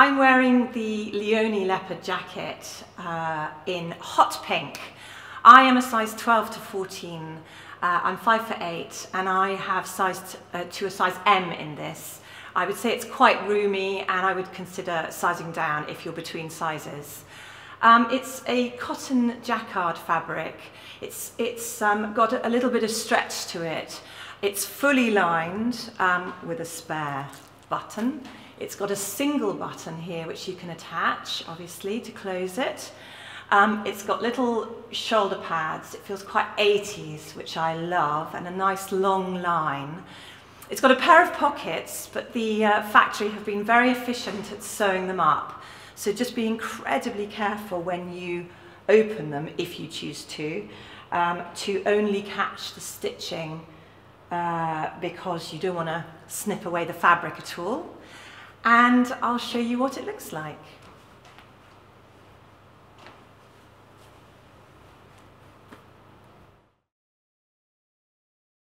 I'm wearing the Leonie leopard jacket uh, in hot pink. I am a size 12 to 14. Uh, I'm 5 for 8 and I have sized uh, to a size M in this. I would say it's quite roomy and I would consider sizing down if you're between sizes. Um, it's a cotton jacquard fabric. It's, it's um, got a little bit of stretch to it. It's fully lined um, with a spare button. It's got a single button here which you can attach, obviously, to close it. Um, it's got little shoulder pads. It feels quite 80s, which I love, and a nice long line. It's got a pair of pockets, but the uh, factory have been very efficient at sewing them up. So just be incredibly careful when you open them, if you choose to, um, to only catch the stitching uh, because you don't want to snip away the fabric at all. And I'll show you what it looks like.